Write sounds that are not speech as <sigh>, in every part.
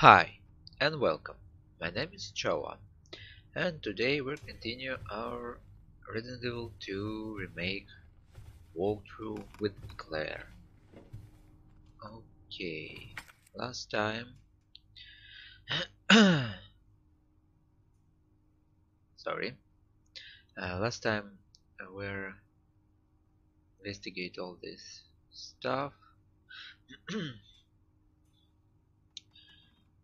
Hi and welcome. My name is Chowo and today we'll continue our Resident Evil 2 remake walkthrough with Claire. Okay, last time <coughs> sorry uh, last time uh, we're investigate all this stuff <coughs>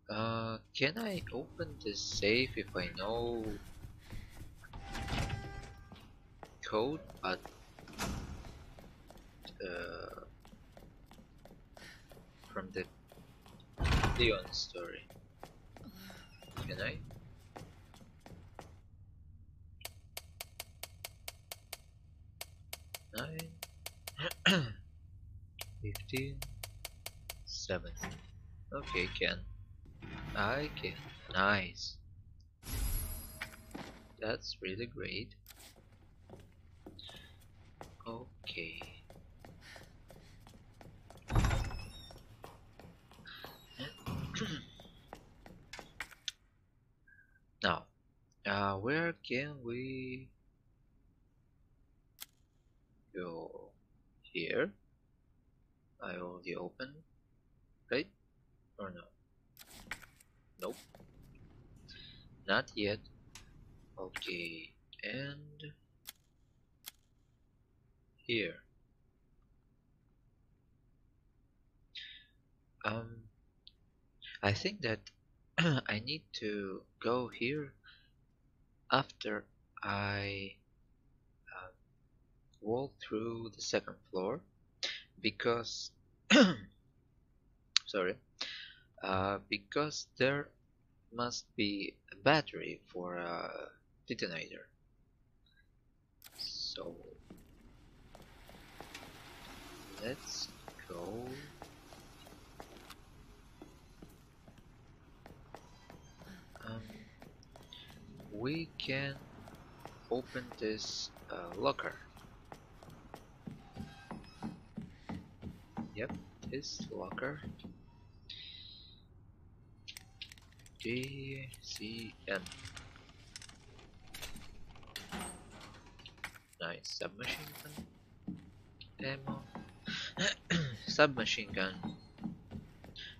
Uh, can I open this safe if I know code but uh, from the Leon story? Can I? Nine, <clears throat> fifteen, seventeen. Okay, can. I. Nice. That's really great. Okay. <clears throat> now, uh, where can we go? Here. I already opened, right? Or no? Nope. Not yet. Okay, and here. Um, I think that <clears throat> I need to go here after I uh, walk through the second floor because <clears throat> sorry uh, because there must be a battery for a detonator. So let's go. Um, we can open this uh, locker. Yep this locker DCM. Nice submachine gun ammo. <clears throat> submachine gun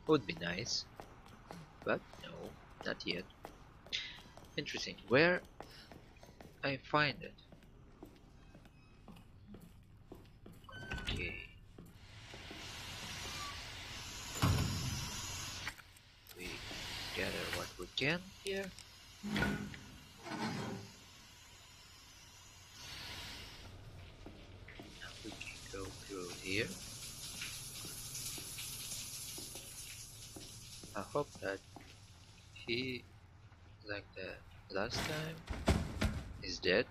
would be nice, but no, not yet. Interesting. Where I find it? Okay. We gather what we can here. Now we can go through here. I hope that he, like the last time, is dead.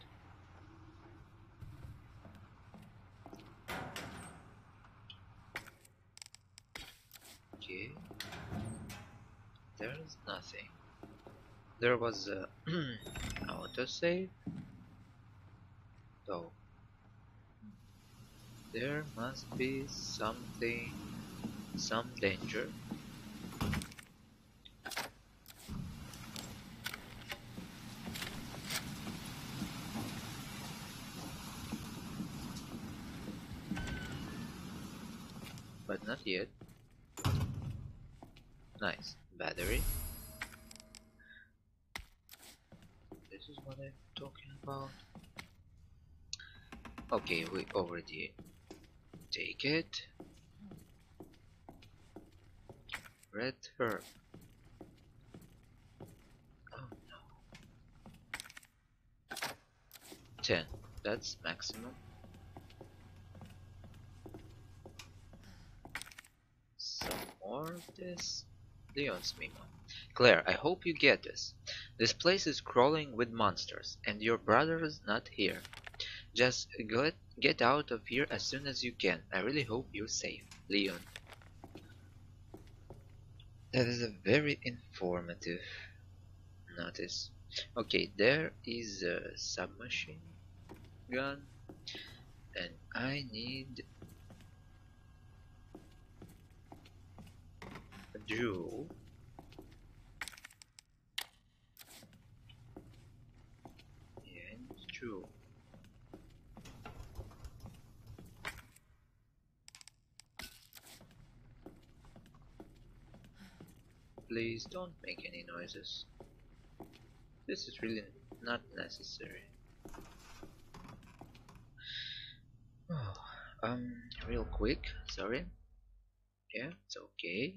Okay. There's nothing. There was uh, <clears throat> a autosave. So there must be something, some danger. But not yet. Nice. Battery. This is what I'm Okay, we already take it. Red herb. Oh no. 10. That's maximum. Some more of this. Leon's memo. Claire, I hope you get this. This place is crawling with monsters, and your brother is not here. Just get, get out of here as soon as you can. I really hope you're safe. Leon. That is a very informative notice. Okay, there is a submachine gun, and I need a jewel Please don't make any noises. This is really not necessary. Oh, <sighs> um, real quick, sorry. Yeah, it's okay.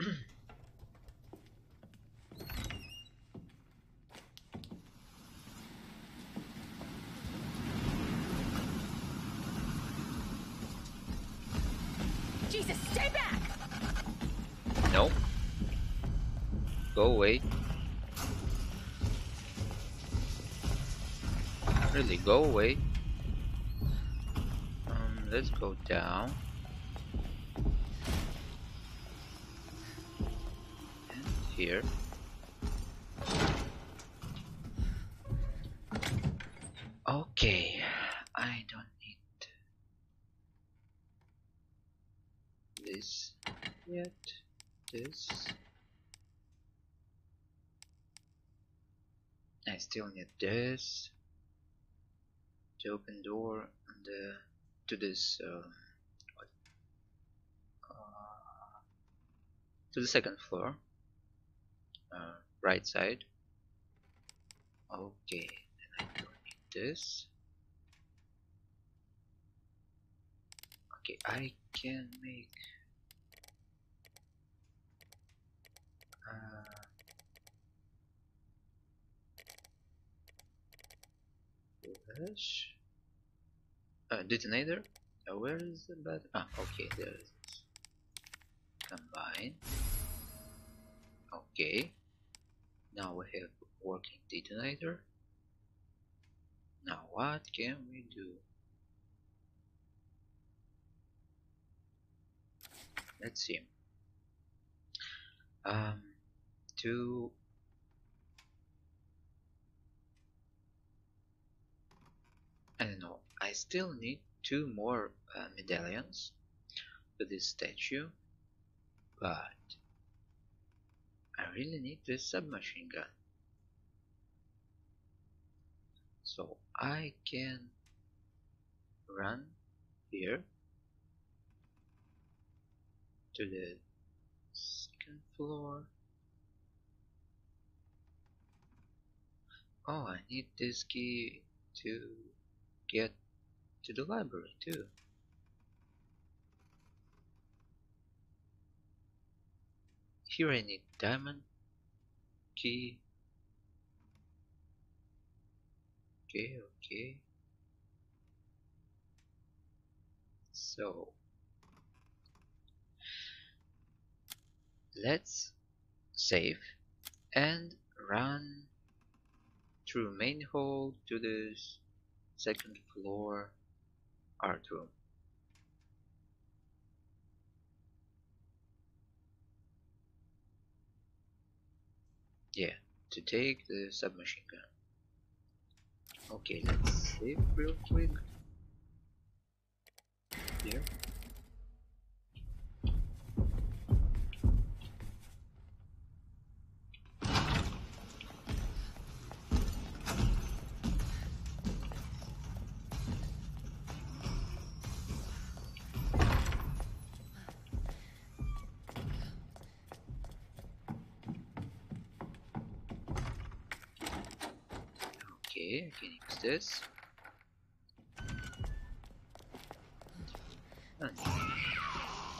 <clears throat> Jesus, stay back! No. Go away. Really, go away. Um, let's go down. Here. Okay, I don't need this yet. This. I still need this to open door and uh, to this uh. Uh, to the second floor uh, right side okay then I don't need this okay I can make uh, flash uh, detonator? Uh, where is the bat ah okay there it is. Combine. Okay. Now we have working detonator. Now what can we do? Let's see. Um to I don't know I still need two more uh, medallions for this statue but I really need this submachine gun. So I can run here to the second floor. Oh I need this key to get to the library too. Here I need diamond. Key okay okay so let's save and run through main hall to the second floor art room. Yeah to take the submachine gun. Okay let's save real quick. Here this.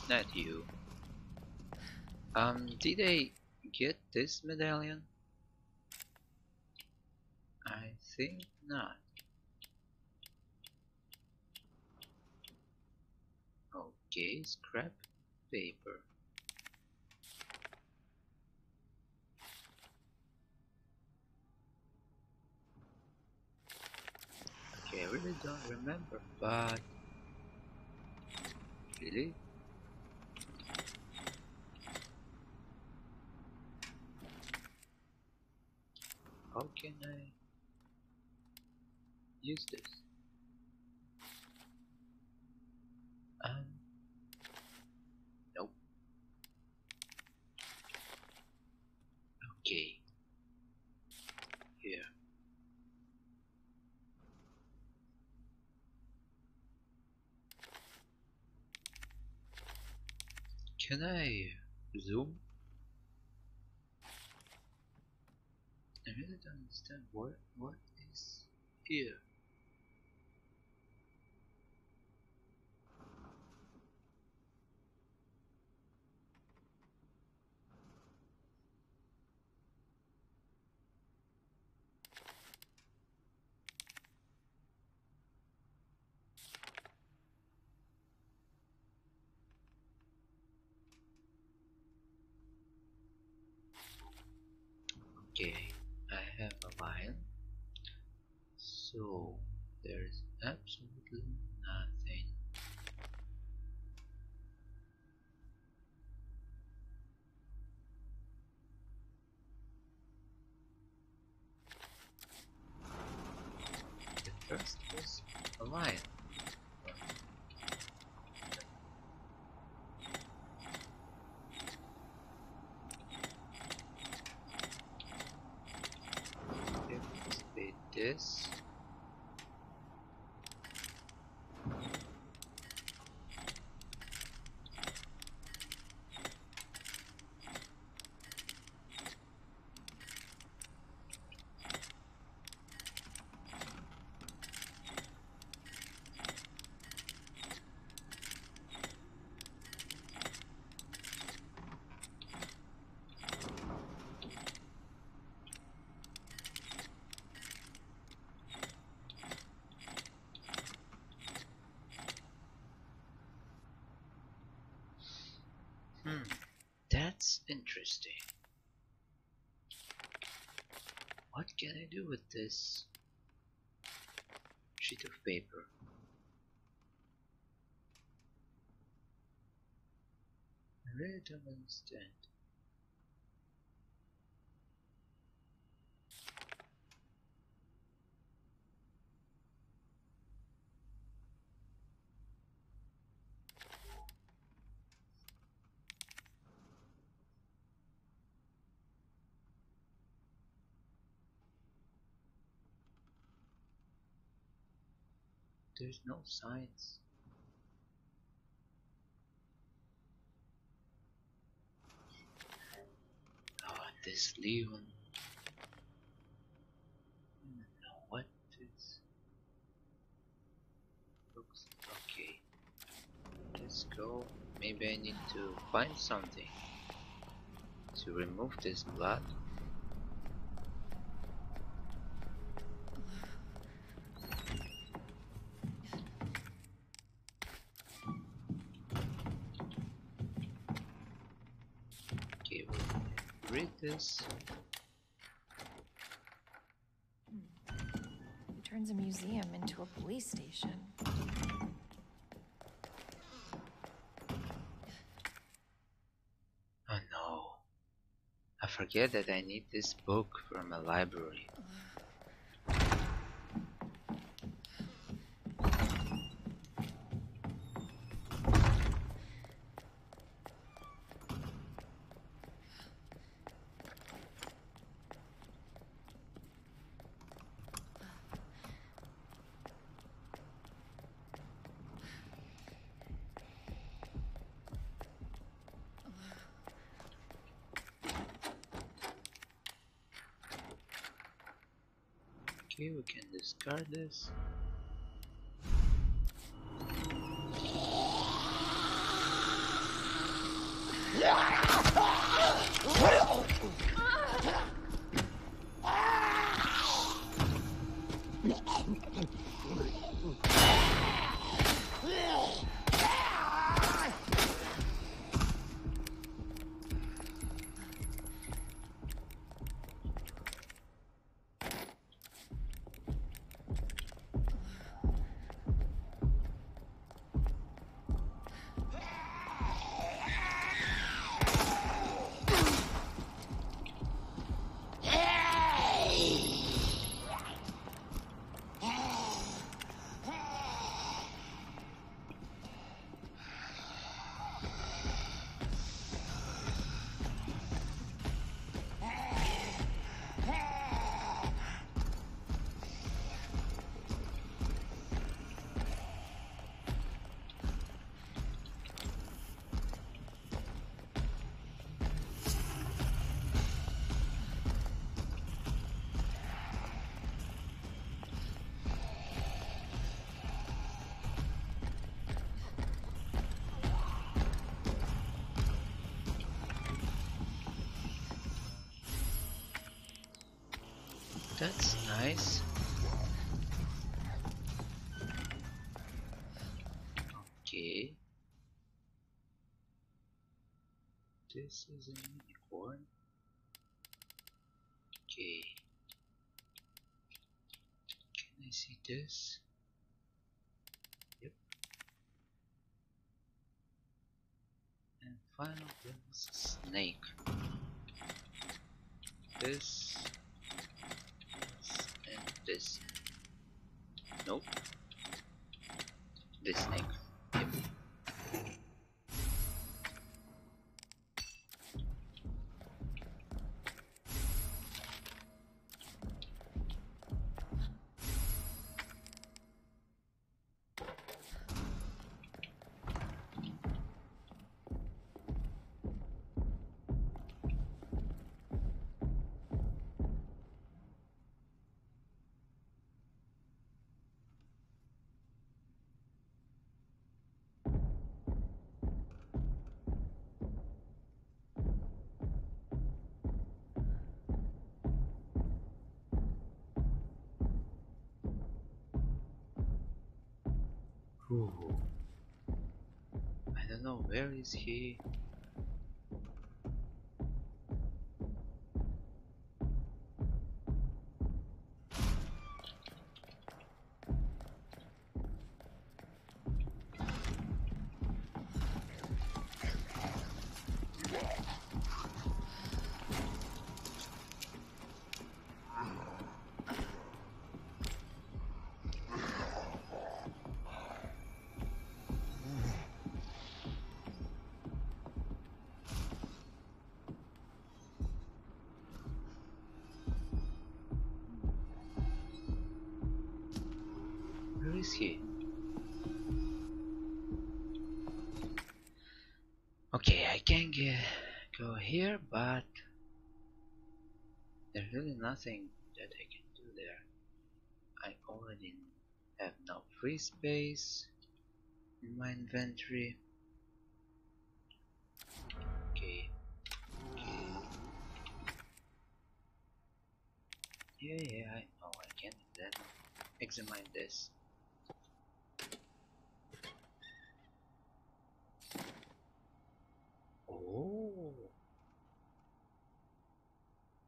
Not, you. Um, did I get this medallion? I think not. Okay, scrap paper. Really don't remember, but really? How can I use this? Um, nope. Okay. Here. Can I zoom. I really don't understand what what is here. Okay, I have a line. So there's absolutely nothing. The first was a line. If we this Hmm, that's interesting. What can I do with this sheet of paper? I really don't understand. There's no signs. Oh, this Leon. What is? Looks okay. Let's go. Maybe I need to find something to remove this blood. Okay, we'll read this. It hmm. turns a museum into a police station. Oh no. I forget that I need this book from a library. Okay, we can discard this. What? That's nice. Okay. This is a unicorn. Okay. Can I see this? Yep. And finally there's a snake. This, this Ooh. I don't know where is he. Where is he? Okay, I can get go here, but there's really nothing that I can do there. I already have no free space in my inventory. Okay. Okay. Yeah, yeah, I know I can then examine this. Oh,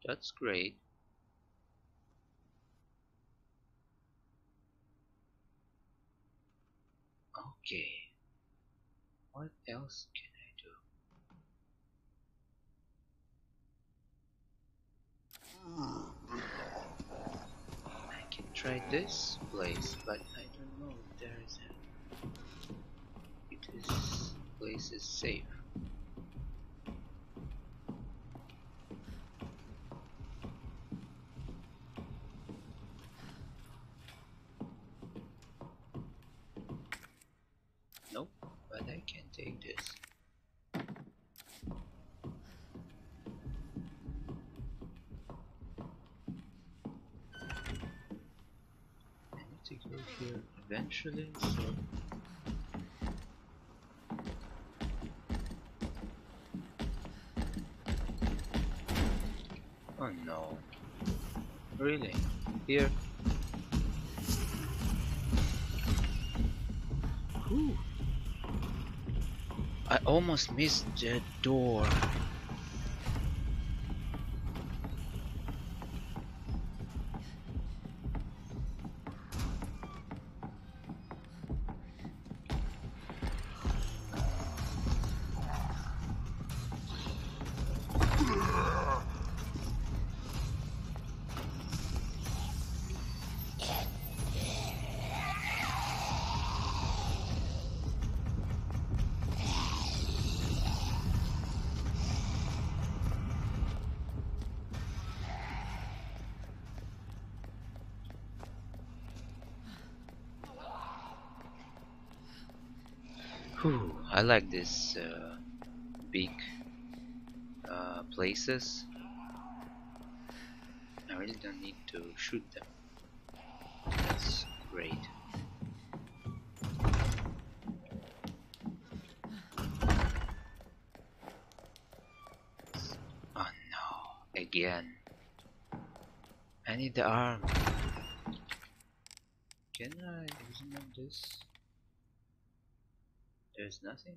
that's great. Okay, what else can I do? I can try this place, but I don't know if there is a. If this place is safe. Nope, but I can take this. I need to go here eventually, so Oh no. Really? Here? Almost missed the door. Whew, I like these uh, big uh, places. I really don't need to shoot them. That's great. Oh no, again. I need the arm. Can I examine this? There's nothing.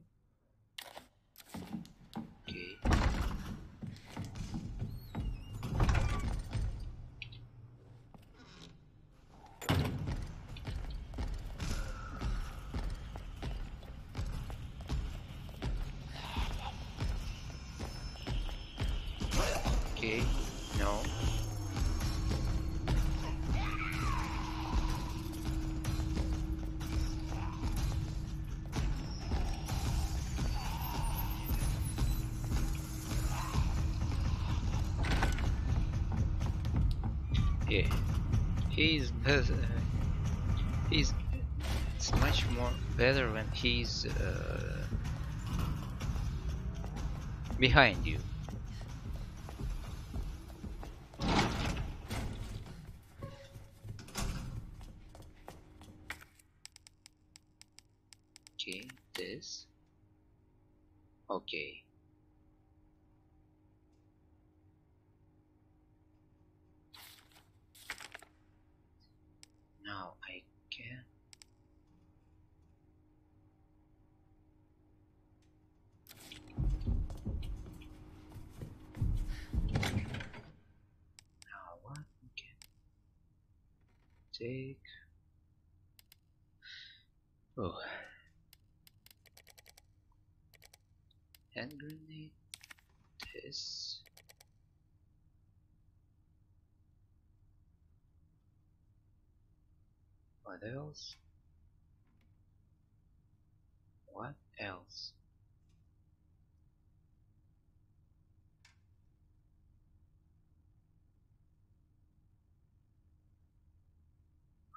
Yeah, he's better. He's it's much more better when he's uh, behind you. Okay, this. Okay. Now I can. Now what we can take. Oh. hand grenade this what else what else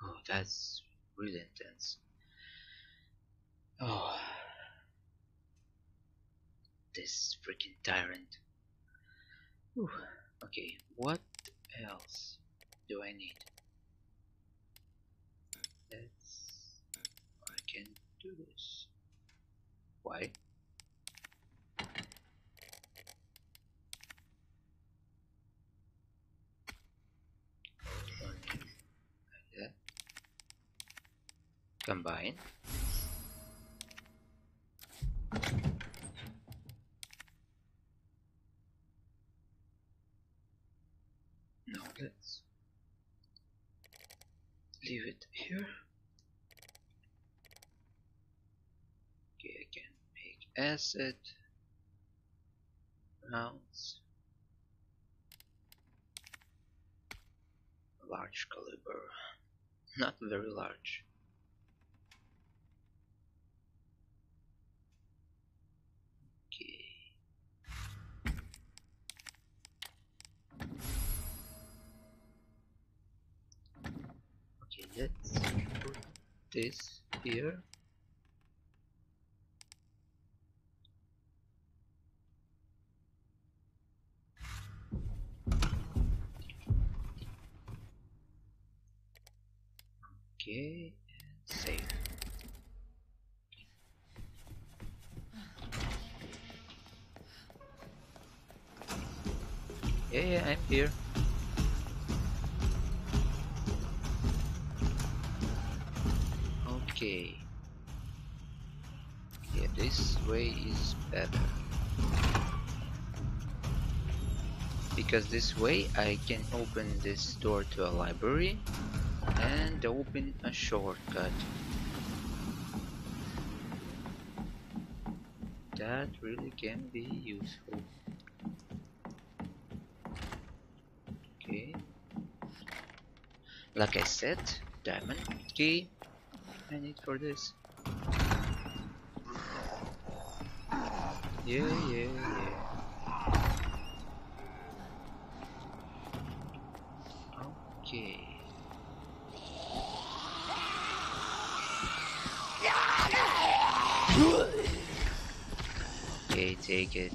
oh that's really intense oh this freaking tyrant. Whew. Okay, what else do I need? Let's. I can do this. Why? Combine. Now let's leave it here. Okay, I can make acid rounds, large caliber, not very large. Okay. Okay, let's put this here. Okay, and save. Yeah, yeah, I'm here. Okay. Yeah, this way is better. Because this way I can open this door to a library and open a shortcut. That really can be useful. Okay. Like I said, diamond key I need for this. Yeah, yeah, yeah. Okay, take it.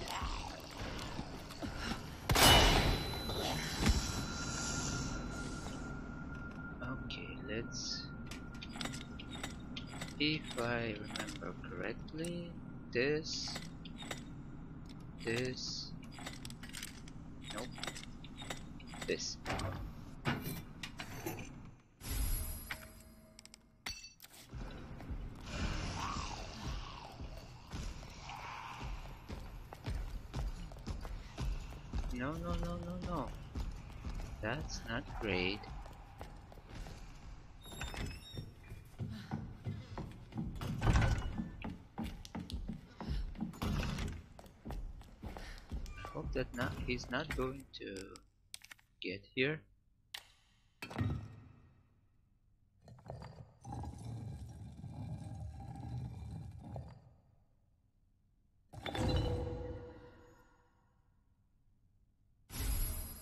Okay, let's if I remember correctly, this, this, I hope that not he's not going to get here.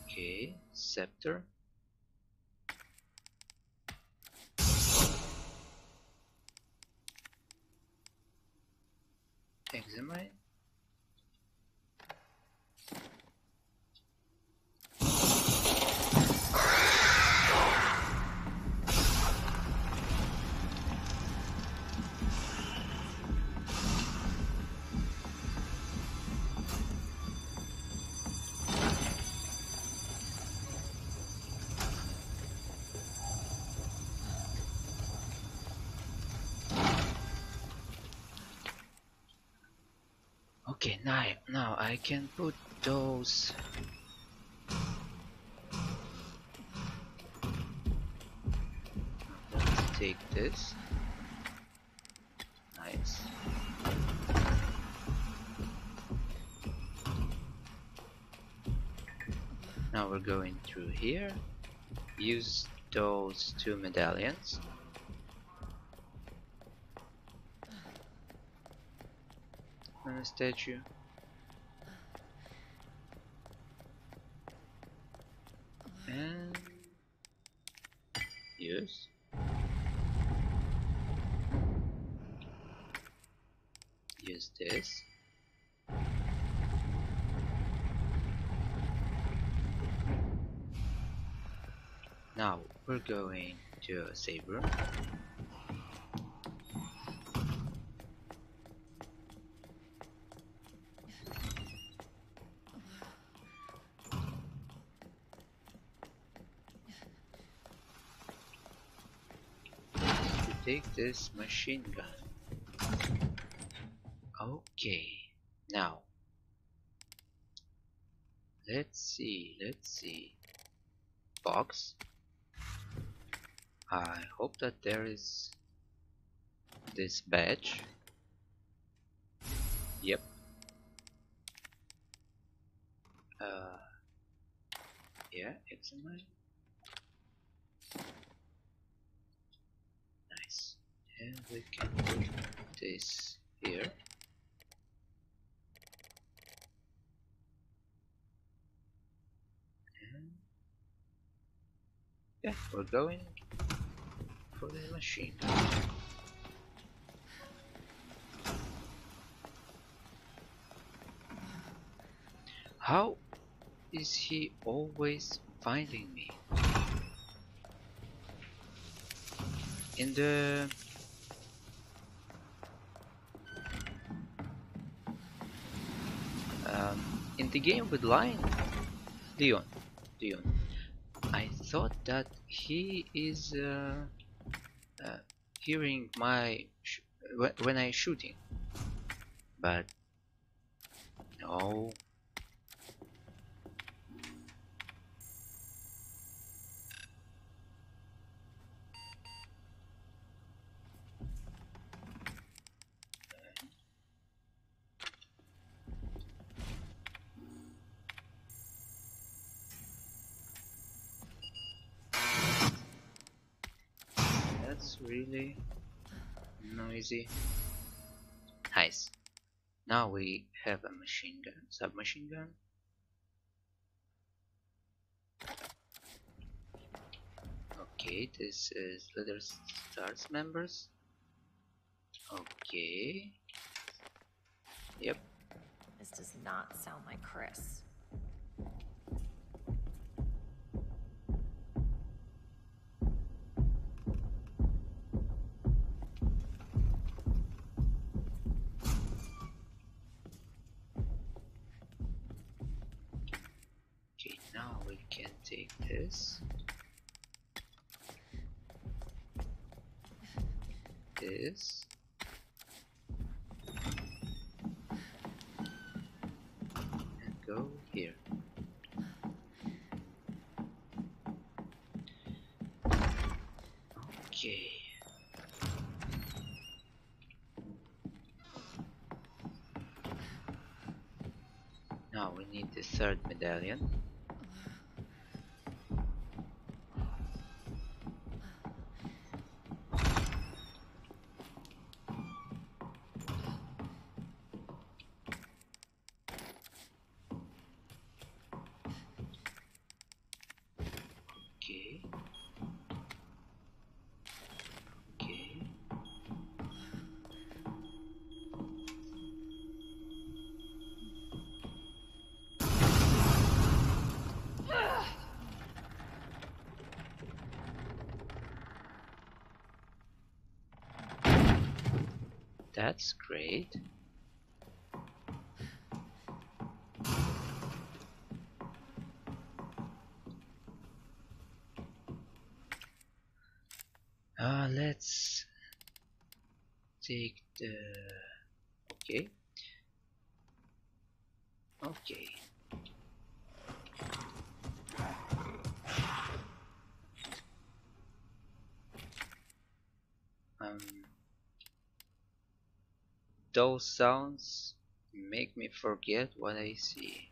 Okay, scepter. I can put those. Let's take this. Nice. Now we're going through here. Use those two medallions. on a statue. And use. Use this. Now we're going to a save room. to take this machine gun. Okay, now let's see, let's see. Box. I hope that there is this badge. Yep. Uh, yeah, examine. Nice. And we can put this here. And yeah, we're going for the machine. How is he always finding me? in the um, in the game with Lion Leon Leon I thought that he is uh, uh, hearing my wh when I shooting but no That's really noisy. Nice. Now we have a machine gun, submachine gun. Okay, this is Leather Stars members. Okay. Yep. This does not sound like Chris. take this. This. And go here. Okay. Now we need the third medallion. That's great. Uh, let's take the okay okay um those sounds make me forget what I see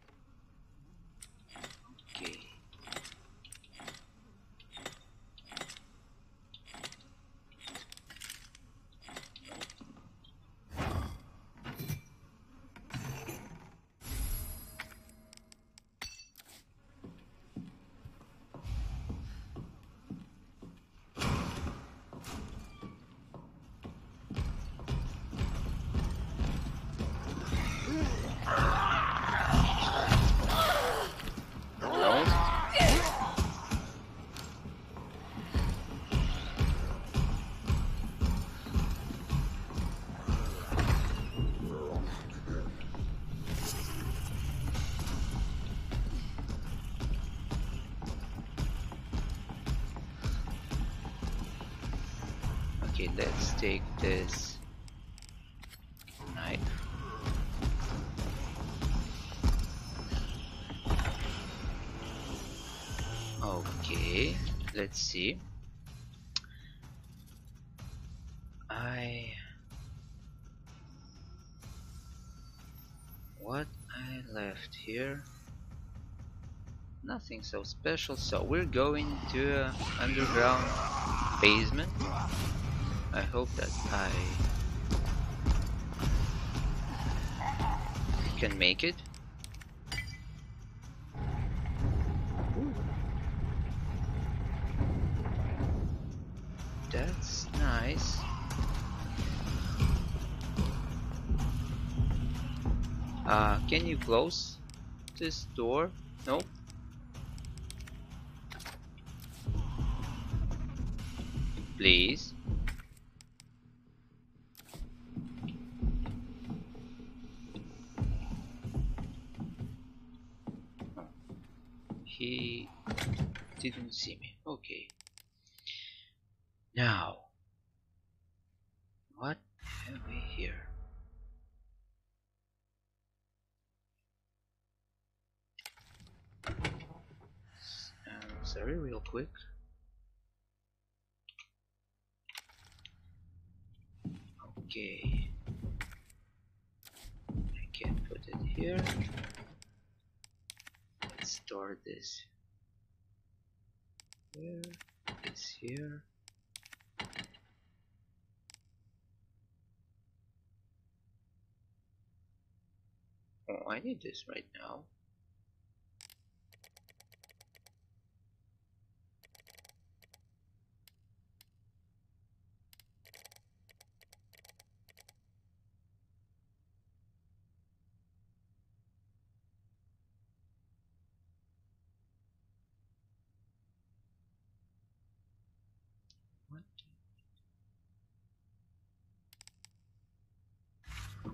Okay, let's take this knife. Okay, let's see. I what I left here nothing so special so we're going to underground basement I hope that I can make it. That's nice. Uh, can you close this door? Nope. Please. Quick. Okay. I can put it here. Let's store this here, this here. Oh, I need this right now.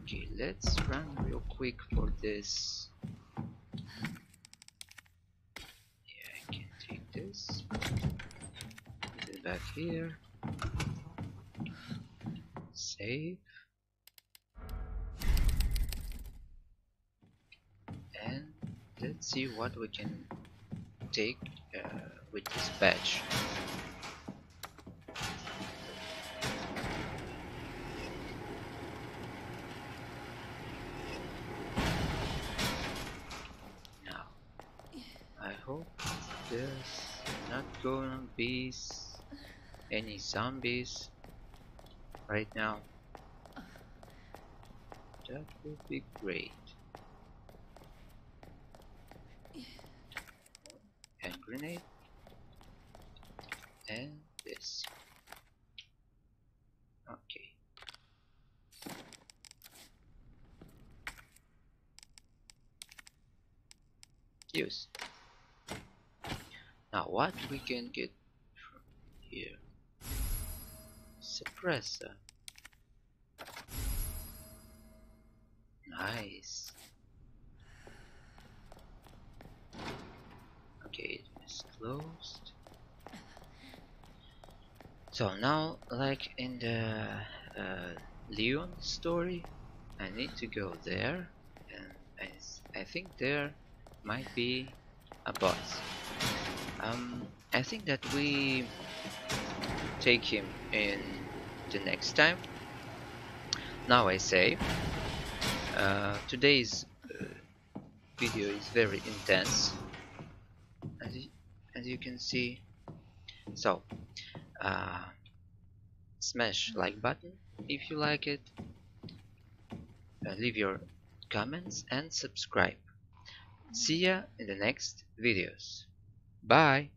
Okay, let's run real quick for this. Yeah, I can take this. Put it back here. Save. And let's see what we can take uh, with this badge. Gonna be any zombies right now. That would be great. And grenade. And this. Okay. Use. Now what we can get from here? Suppressor. Nice. Okay, it is closed. So now, like in the uh, Leon story, I need to go there, and I think there might be a boss. Um, I think that we take him in the next time. Now I say, uh, today's uh, video is very intense, as you, as you can see. So, uh, smash like button if you like it. Uh, leave your comments and subscribe. See ya in the next videos. Bye.